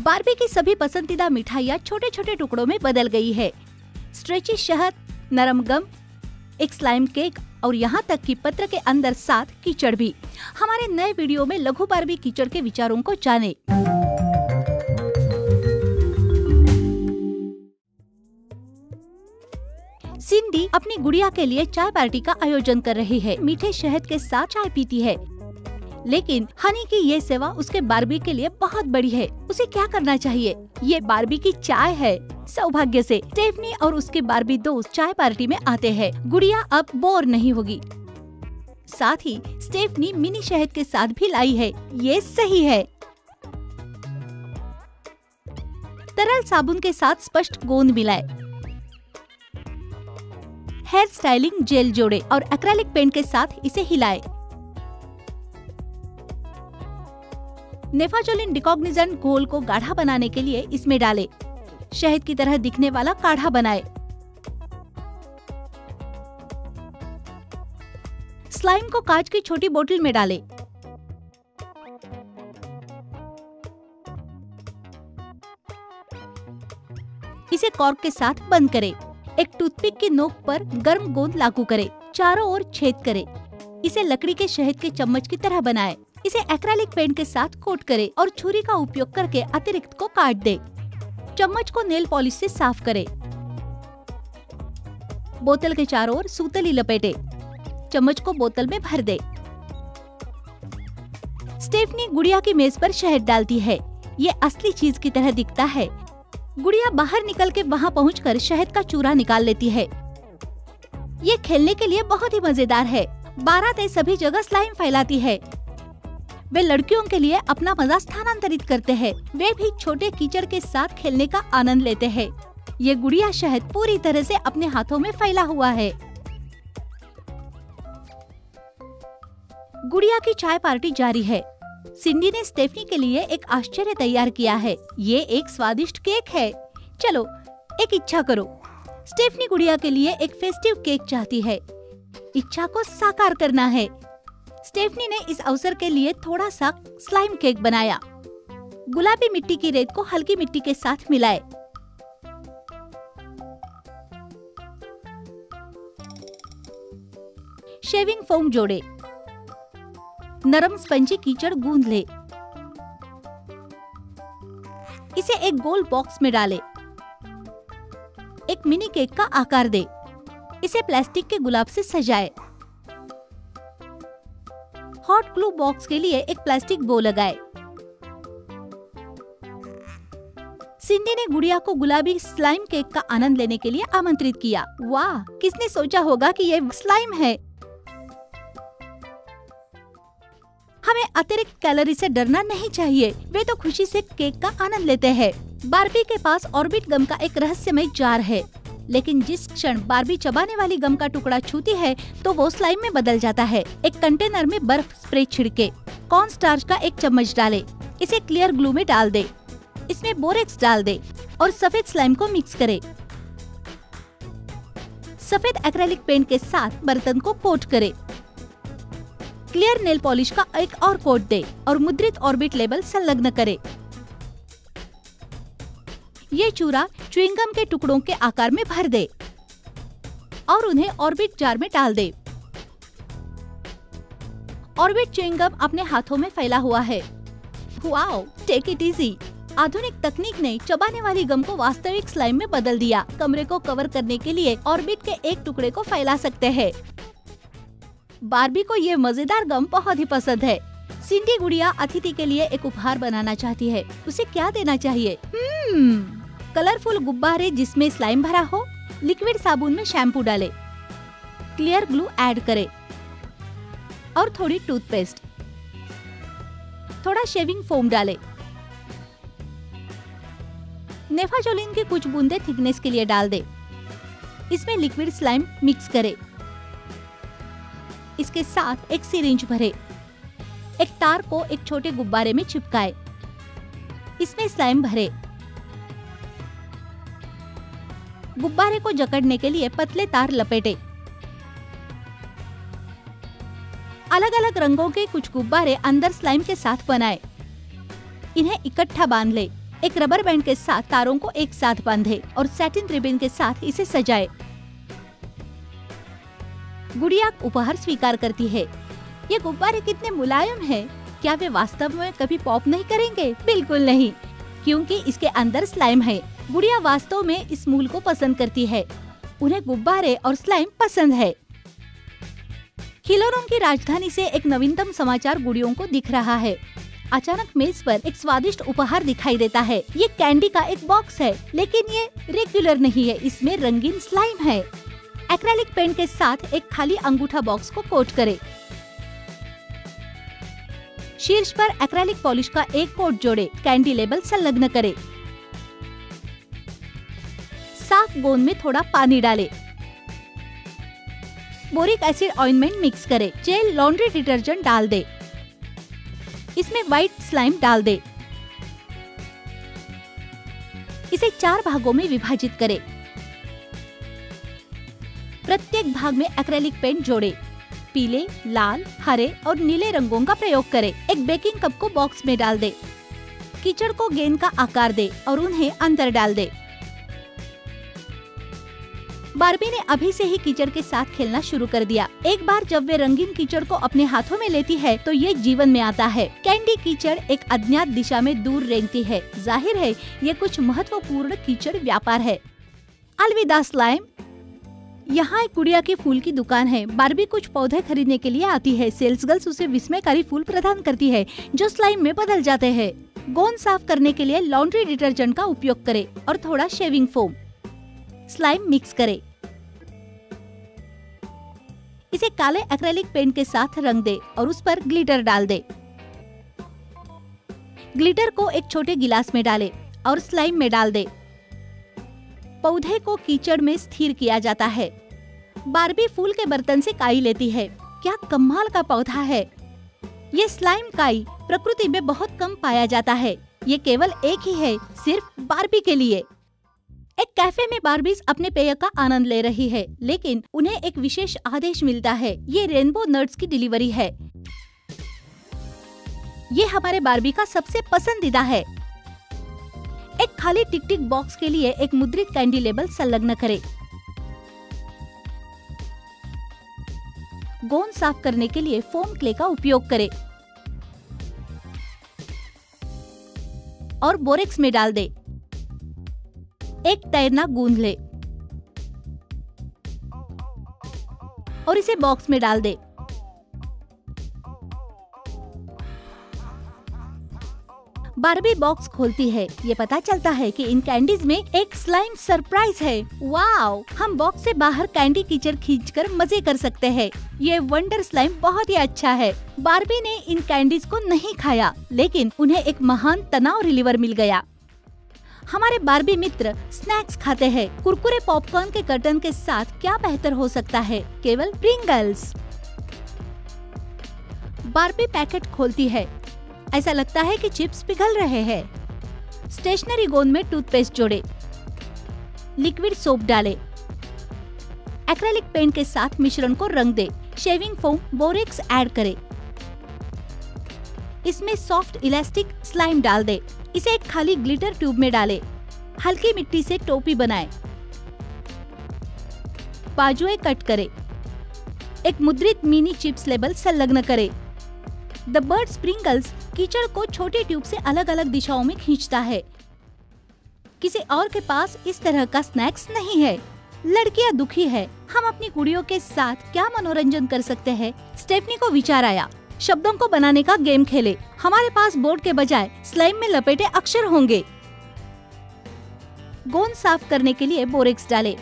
Barbie की सभी पसंदीदा मिठाइयाँ छोटे छोटे टुकड़ों में बदल गई है। स्ट्रेची शहद, नरम गम, एक स्लाइम केक और यहाँ तक कि पत्र के अंदर साथ कीचड़ भी। हमारे नए वीडियो में लघु बारबी कीचड़ के विचारों को जाने। सिंडी अपनी गुड़िया के लिए चाय पार्टी का आयोजन कर रही है। मीठे शहद के साथ चाय पीती है। लेकिन हनी की ये सेवा उसके बारबी के लिए बहुत बड़ी है। उसे क्या करना चाहिए? ये बारबी की चाय है। सौभाग्य से स्टेफनी और उसके बारबी दोस्त चाय पार्टी में आते हैं। गुड़िया अब बोर नहीं होगी। साथ ही स्टेफनी मिनी शहद के साथ भी लाई है। ये सही है। तरल साबुन के साथ स्पष्ट गोंद मिलाए। हेयर स्टाइलिंग जेल जोड़े और एक्रेलिक पेंट के साथ इसे हिलाए। नेफाजोलिन डिकॉग्निजेंट घोल को गाढ़ा बनाने के लिए इसमें डाले शहद की तरह दिखने वाला काढ़ा बनाए स्लाइम को कांच की छोटी बोतल में डाले इसे कॉर्क के साथ बंद करें। एक टूथपिक की नोक पर गर्म गोंद लागू करें। चारों ओर छेद करें। इसे लकड़ी के शहद के चम्मच की तरह बनाएँ। इसे एक्रेलिक पेंट के साथ कोट करें और छुरी का उपयोग करके अतिरिक्त को काट दे। चम्मच को नेल पॉलिश से साफ़ करें। बोतल के चारों ओर सूतली लपेटे। चम्मच को बोतल में भर दे। स्टेफनी गुड़िया की मेज पर शहद डालती है। ये असली चीज़ की तरह दिखता है। गुड़िया बाहर निकल के वहाँ पहुँच शहद का चूरा निकाल लेती है। ये खेलने के लिए बहुत ही मज़ेदार है। बारात सभी जगह स्लाइम फैलाती है। वे लड़कियों के लिए अपना मज़ा स्थानांतरित करते हैं। वे भी छोटे कीचड़ के साथ खेलने का आनंद लेते हैं। ये गुड़िया शहद पूरी तरह से अपने हाथों में फैला हुआ है। गुड़िया की चाय पार्टी जारी है। सिंडी ने स्टेफनी के लिए एक आश्चर्य तैयार किया है। ये एक स्वादिष्ट केक है। चलो, एक इच्छा करो। स्टेफनी गुड़िया के लिए एक फेस्टिव केक चाहती है। इच्छा को साकार करना है। स्टेफनी ने इस अवसर के लिए थोड़ा सा स्लाइम केक बनाया। गुलाबी मिट्टी की रेत को हल्की मिट्टी के साथ मिलाए। शेविंग फोम जोड़े। नरम स्पंजी कीचड़ गूंद ले। इसे एक गोल बॉक्स में डाले। एक मिनी केक का आकार दे। इसे प्लास्टिक के गुलाब से सजाए। हॉट ग्लू बॉक्स के लिए एक प्लास्टिक बो लगाए। सिंडी ने गुड़िया को गुलाबी स्लाइम केक का आनंद लेने के लिए आमंत्रित किया। वाह, किसने सोचा होगा कि ये स्लाइम है? हमें अतिरिक्त कैलोरी से डरना नहीं चाहिए। वे तो खुशी से केक का आनंद लेते हैं। बारबी के पास ऑर्बिट गम का एक रहस्यमय जार है। लेकिन जिस क्षण बारबी चबाने वाली गम का टुकड़ा छूती है तो वो स्लाइम में बदल जाता है। एक कंटेनर में बर्फ़ स्प्रे छिड़के कॉर्न स्टार्च का एक चम्मच डाले। इसे क्लियर ग्लू में डाल दे। इसमें बोरेक्स डाल दे और सफ़ेद स्लाइम को मिक्स करे। सफ़ेद एक्रेलिक पेंट के साथ बर्तन को कोट करे। क्लियर नेल पॉलिश का एक और कोट दे और मुद्रित ऑर्बिट लेबल संलग्न करे। ये चूरा च्युइंगम के टुकड़ों के आकार में भर दे और उन्हें ऑर्बिट जार में डाल दे। ऑर्बिट च्युइंगम अपने हाथों में फैला हुआ है। टेक इट इजी आधुनिक तकनीक ने चबाने वाली गम को वास्तविक स्लाइम में बदल दिया। कमरे को कवर करने के लिए ऑर्बिट के एक टुकड़े को फैला सकते हैं। बारबी को ये मज़ेदार गम बहुत ही पसंद है। सिंडी गुड़िया अतिथि के लिए एक उपहार बनाना चाहती है। उसे क्या देना चाहिए? hmm, कलरफुल गुब्बारे जिसमें स्लाइम भरा हो लिक्विड साबुन में शैम्पू डाले। क्लियर ग्लू ऐड करे। और थोड़ी टूथपेस्ट थोड़ा शेविंग फोम डाले। नेफाजोलिन की कुछ बूंदे थिकनेस के लिए डाल दे। इसमें लिक्विड स्लाइम मिक्स करे। इसके साथ एक सिरिंज भरे। एक तार को एक छोटे गुब्बारे में चिपकाए। इसमें स्लाइम भरे। गुब्बारे को जकड़ने के लिए पतले तार लपेटे। अलग अलग रंगों के कुछ गुब्बारे अंदर स्लाइम के साथ बनाए। इन्हें इकट्ठा बाँध ले। एक रबर बैंड के साथ तारों को एक साथ बांधे और सैटिन रिबिन के साथ इसे सजाए। गुड़िया उपहार स्वीकार करती है। ये गुब्बारे कितने मुलायम हैं। क्या वे वास्तव में कभी पॉप नहीं करेंगे? बिल्कुल नहीं, क्योंकि इसके अंदर स्लाइम है। गुड़िया वास्तव में इस मूल को पसंद करती है। उन्हें गुब्बारे और स्लाइम पसंद है। खिलौनों की राजधानी से एक नवीनतम समाचार गुड़ियों को दिख रहा है। अचानक मेज पर एक स्वादिष्ट उपहार दिखाई देता है। ये कैंडी का एक बॉक्स है, लेकिन ये रेगुलर नहीं है। इसमें रंगीन स्लाइम है। एक्रेलिक पेंट के साथ एक खाली अंगूठा बॉक्स को कोट करें। शीर्ष पर एक्रेलिक पॉलिश का एक कोट जोड़े। कैंडी लेबल संलग्न करें। साफ़ गोंद में थोड़ा पानी डालें। बोरिक एसिड ऑइंटमेंट मिक्स करें। जेल लॉन्ड्री डिटर्जेंट डाल दे इसमें व्हाइट स्लाइम डाल दे इसे चार भागों में विभाजित करें। प्रत्येक भाग में एक्रेलिक पेंट जोड़े पीले, लाल, हरे और नीले रंगों का प्रयोग करें। एक बेकिंग कप को बॉक्स में डाल दे कीचड़ को गेंद का आकार दे और उन्हें अंदर डाल दे बारबी ने अभी से ही कीचड़ के साथ खेलना शुरू कर दिया। एक बार जब वे रंगीन कीचड़ को अपने हाथों में लेती है तो ये जीवन में आता है। कैंडी कीचड़ एक अज्ञात दिशा में दूर रेंगती है। ज़ाहिर है, ये कुछ महत्वपूर्ण कीचड़ व्यापार है। अलविदा, स्लाइम। यहाँ एक गुड़िया के फूल की दुकान है। बारबी कुछ पौधे खरीदने के लिए आती है। सेल्स गर्ल्स उसे विस्मयकारी फूल प्रदान करती है, जो स्लाइम में बदल जाते हैं। गोंद साफ़ करने के लिए लॉन्ड्री डिटर्जेंट का उपयोग करें, और थोड़ा शेविंग फोम। स्लाइम मिक्स करें। इसे काले एक्रेलिक पेंट के साथ रंग दे और उस पर ग्लिटर डाल दे। ग्लिटर को एक छोटे गिलास में डाले और स्लाइम में डाल दे। पौधे को कीचड़ में स्थिर किया जाता है। बारबी फूल के बर्तन से काई लेती है। क्या कमाल का पौधा है। ये स्लाइम काई प्रकृति में बहुत कम पाया जाता है। ये केवल एक ही है, सिर्फ़ बारबी के लिए। एक कैफ़े में बारबीज अपने पेय का आनंद ले रही है, लेकिन उन्हें एक विशेष आदेश मिलता है। ये रेनबो नट्स की डिलीवरी है। ये हमारे बारबी का सबसे पसंदीदा है। एक खाली टिक टिक बॉक्स के लिए एक मुद्रित कैंडी लेबल संलग्न करें। गोंद साफ़ करने के लिए फोम क्ले का उपयोग करें। और बोरेक्स में डाल दे। एक तैरना गूंद ले। और इसे बॉक्स में डाल दे। बारबी बॉक्स खोलती है। ये पता चलता है कि इन कैंडीज में एक स्लाइम सरप्राइज़ है। वाओ हम बॉक्स से बाहर कैंडी कीचड़ खींचकर मज़े कर सकते हैं। ये वंडर स्लाइम बहुत ही अच्छा है। बारबी ने इन कैंडीज को नहीं खाया, लेकिन उन्हें एक महान तनाव रिलीवर मिल गया। हमारे बारबी मित्र स्नैक्स खाते हैं। कुरकुरे पॉपकॉर्न के कर्टन के साथ क्या बेहतर हो सकता है? केवल प्रिंगल्स बारबी पैकेट खोलती है। ऐसा लगता है कि चिप्स पिघल रहे हैं। स्टेशनरी गोंद में टूथपेस्ट जोड़े। लिक्विड सोप डाले। एक्रेलिक पेंट के साथ मिश्रण को रंग दे। शेविंग फोम बोरेक्स ऐड करें। इसमें सॉफ्ट इलास्टिक स्लाइम डाल दे। इसे एक खाली ग्लिटर ट्यूब में डाले। हल्की मिट्टी से टोपी बनाए। बाजुए कट करे। एक मुद्रित मिनी चिप्स लेबल संलग्न करे। द बर्ड स्प्रिंकल्स कीचड़ को छोटे ट्यूब से अलग अलग दिशाओं में खींचता है। किसी और के पास इस तरह का स्नैक्स नहीं है। लड़कियाँ दुखी है। हम अपनी कुड़ियों के साथ क्या मनोरंजन कर सकते हैं? स्टेफनी को विचार आया। शब्दों को बनाने का गेम खेले। हमारे पास बोर्ड के बजाय स्लाइम में लपेटे अक्षर होंगे। गोंद साफ़ करने के लिए बोरेक्स डाले।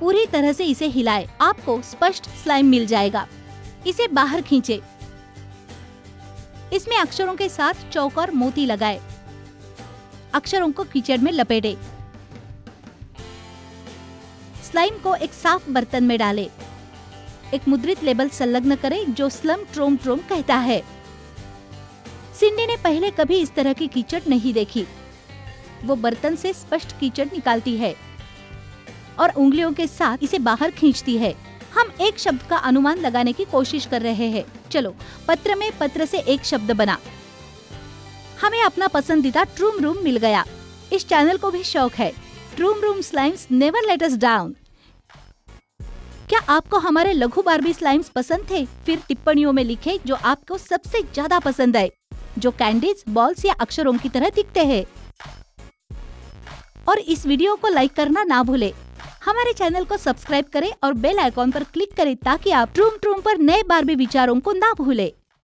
पूरी तरह से इसे हिलाए। आपको स्पष्ट स्लाइम मिल जाएगा। इसे बाहर खींचे। इसमें अक्षरों के साथ चौक और मोती लगाए। अक्षरों को कीचड़ में लपेटे। स्लाइम को एक साफ़ बर्तन में डालें। एक मुद्रित लेबल संलग्न करें जो स्लम ट्रोम ट्रोम कहता है। सिंडी ने पहले कभी इस तरह की कीचड़ नहीं देखी। वो बर्तन से स्पष्ट कीचड़ निकालती है और उंगलियों के साथ इसे बाहर खींचती है। हम एक शब्द का अनुमान लगाने की कोशिश कर रहे हैं। चलो, पत्र में पत्र से एक शब्द बना। हमें अपना पसंदीदा ट्रूम रूम मिल गया। इस चैनल को भी शौक है। ट्रूम room slimes never let us down. आपको हमारे लघु बारबी स्लाइम्स पसंद थे, फिर टिप्पणियों में लिखे जो आपको सबसे ज़्यादा पसंद आए, जो कैंडीज बॉल्स या अक्षरों की तरह दिखते हैं। और इस वीडियो को लाइक करना ना भूले। हमारे चैनल को सब्सक्राइब करें और बेल आइकॉन पर क्लिक करें ताकि आप ट्रूम ट्रूम पर नए बारबी विचारों को ना भूले।